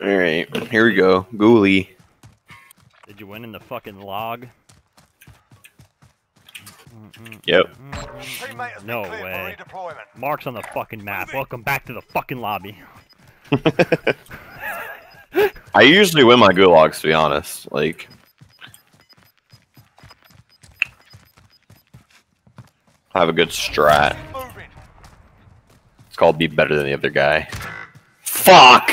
Alright, here we go. Ghoulie. Did you win in the fucking log? Yep. No way. Mark's on the fucking map. Welcome back to the fucking lobby. I usually win my gulags, to be honest. Like, I have a good strat. It's called be better than the other guy. Fuck!